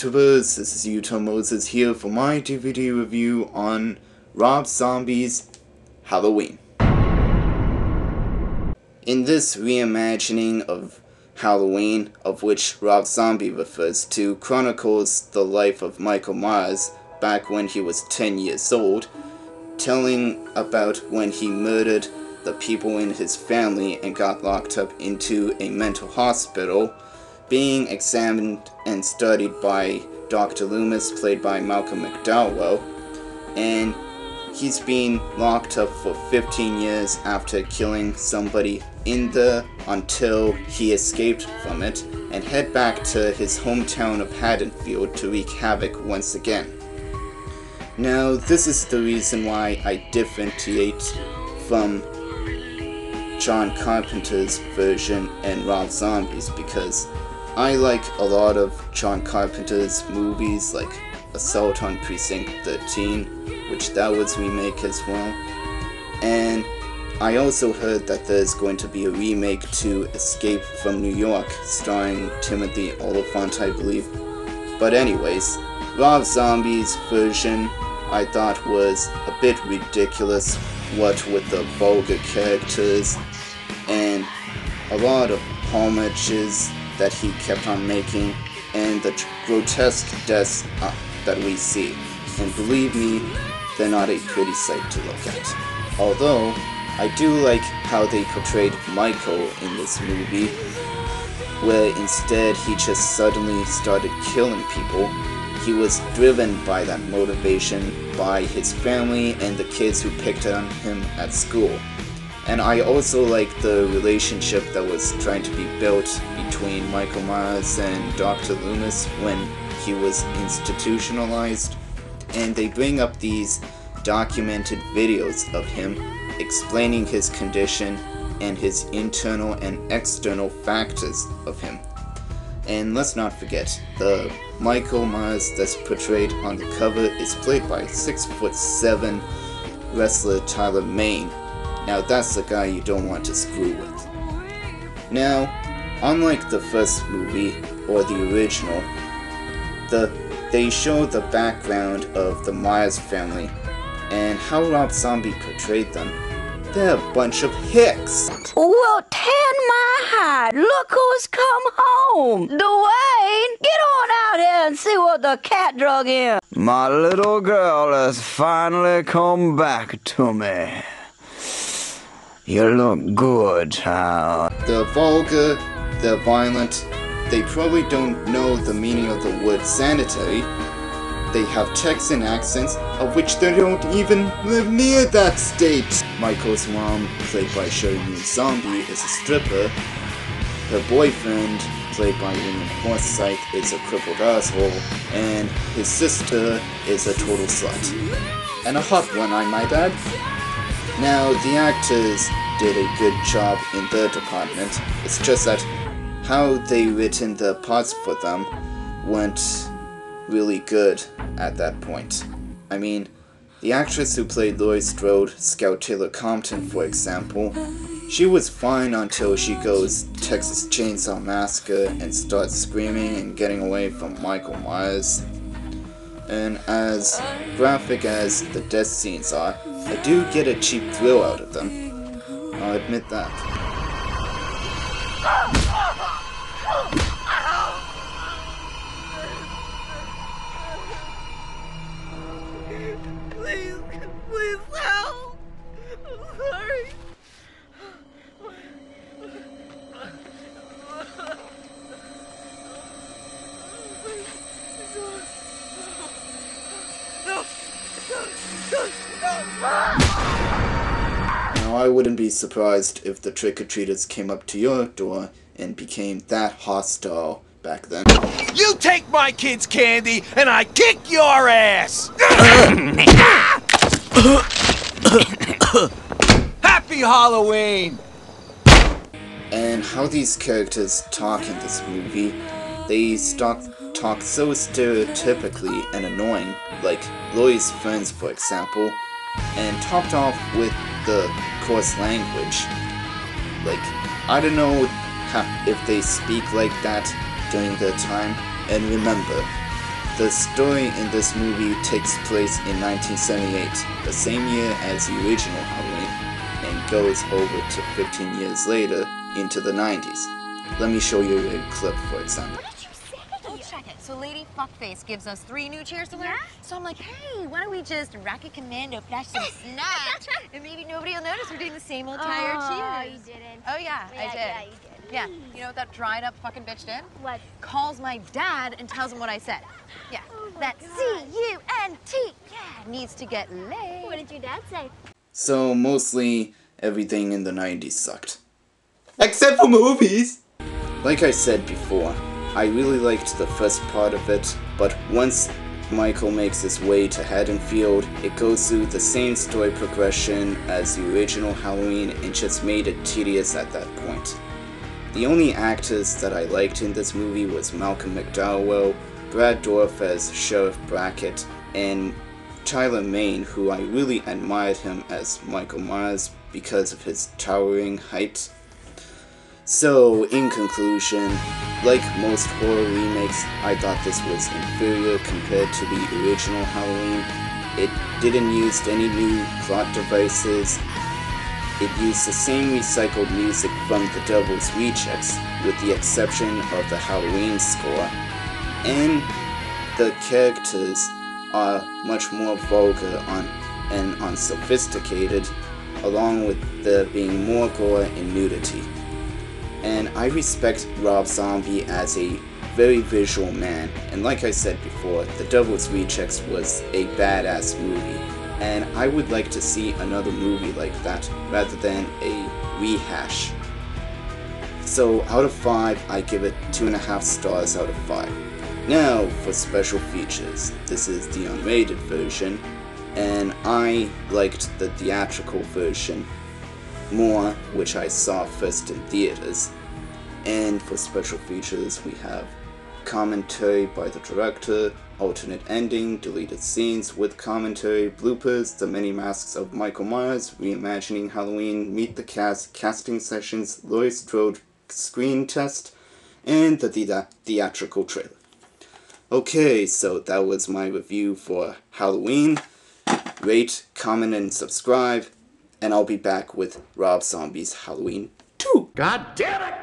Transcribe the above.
YouTubers, this is Utah Moses here for my DVD review on Rob Zombie's Halloween. In this reimagining of Halloween, of which Rob Zombie refers to, chronicles the life of Michael Myers back when he was 10 years old, telling about when he murdered the people in his family and got locked up into a mental hospital being examined and studied by Dr. Loomis, played by Malcolm McDowell, and he's been locked up for 15 years after killing somebody in the until he escaped from it and head back to his hometown of Haddonfield to wreak havoc once again. Now, this is the reason why I differentiate from John Carpenter's version and Rob Zombie's because I like a lot of John Carpenter's movies, like Assault on Precinct 13, which that was remake as well. And I also heard that there's going to be a remake to Escape from New York, starring Timothy Olyphant, I believe. But anyways, Rob Zombie's version I thought was a bit ridiculous, what with the vulgar characters, and a lot of homages that he kept on making and the grotesque deaths uh, that we see. And believe me, they're not a pretty sight to look at. Although, I do like how they portrayed Michael in this movie, where instead he just suddenly started killing people. He was driven by that motivation by his family and the kids who picked on him at school. And I also like the relationship that was trying to be built between Michael Myers and Dr. Loomis when he was institutionalized. And they bring up these documented videos of him explaining his condition and his internal and external factors of him. And let's not forget, the Michael Myers that's portrayed on the cover is played by 6 foot 7 wrestler Tyler Mane, now that's the guy you don't want to screw with. Now, unlike the first movie, or the original, the they show the background of the Myers family and how Rob Zombie portrayed them. They're a bunch of hicks. Well, tan my hide. Look who's come home. Dwayne, get on out here and see what the cat drug in. My little girl has finally come back to me. You look good, child. They're vulgar, they're violent, they probably don't know the meaning of the word sanitary. They have Texan accents, of which they don't even live near that state. Michael's mom, played by Moon Zombie, is a stripper. Her boyfriend, played by William Forsythe, is a crippled asshole. And his sister is a total slut. And a hot one, I might add. Now, the actors did a good job in their department. It's just that how they written the parts for them weren't really good at that point. I mean, the actress who played Laurie Strode, Scout Taylor Compton, for example, she was fine until she goes Texas Chainsaw Massacre and starts screaming and getting away from Michael Myers. And as graphic as the death scenes are, I do get a cheap thrill out of them. I'll admit that. Now, I wouldn't be surprised if the trick-or-treaters came up to your door and became that hostile back then. You take my kid's candy and I kick your ass! Happy Halloween! And how these characters talk in this movie, they talk, talk so stereotypically and annoying, like Laurie's friends, for example, and topped off with the coarse language. Like, I don't know if they speak like that during their time And remember, the story in this movie takes place in 1978, the same year as the original Halloween, and goes over to 15 years later into the 90s. Let me show you a clip, for example. Check it. So Lady Fuckface gives us three new chairs to learn. Yeah? So I'm like, hey, why don't we just racket commando, flash some snatch, and maybe nobody will notice we're doing the same old tired Oh, cheers. you didn't. Oh yeah, I did. yeah, you did. Yeah. You know what that dried up fucking bitch did? What? Calls my dad and tells him what I said. Yeah. Oh that God. C-U-N-T. Yeah. Needs to get laid. What did your dad say? So, mostly everything in the 90s sucked. Except for movies! Like I said before, I really liked the first part of it, but once Michael makes his way to Haddonfield, it goes through the same story progression as the original Halloween and just made it tedious at that point. The only actors that I liked in this movie was Malcolm McDowell, Brad Dourif as Sheriff Brackett, and Tyler Mane, who I really admired him as Michael Myers because of his towering height. So, in conclusion, like most horror remakes, I thought this was inferior compared to the original Halloween. It didn't use any new plot devices. It used the same recycled music from The Devil's Rejects, with the exception of the Halloween score. And the characters are much more vulgar on, and unsophisticated, along with there being more gore and nudity I respect Rob Zombie as a very visual man. And like I said before, The Devil's Rejects was a badass movie, and I would like to see another movie like that rather than a rehash. So out of five, I give it two and a half stars out of five. Now for special features. This is the unrated version, and I liked the theatrical version more, which I saw first in theaters. And for special features, we have commentary by the director, alternate ending, deleted scenes with commentary, bloopers, the many masks of Michael Myers, reimagining Halloween, meet the cast, casting sessions, Laurie Strode screen test, and the thea- theatrical trailer. Okay, so that was my review for Halloween. Rate, comment, and subscribe and I'll be back with Rob Zombie's Halloween 2. God damn it!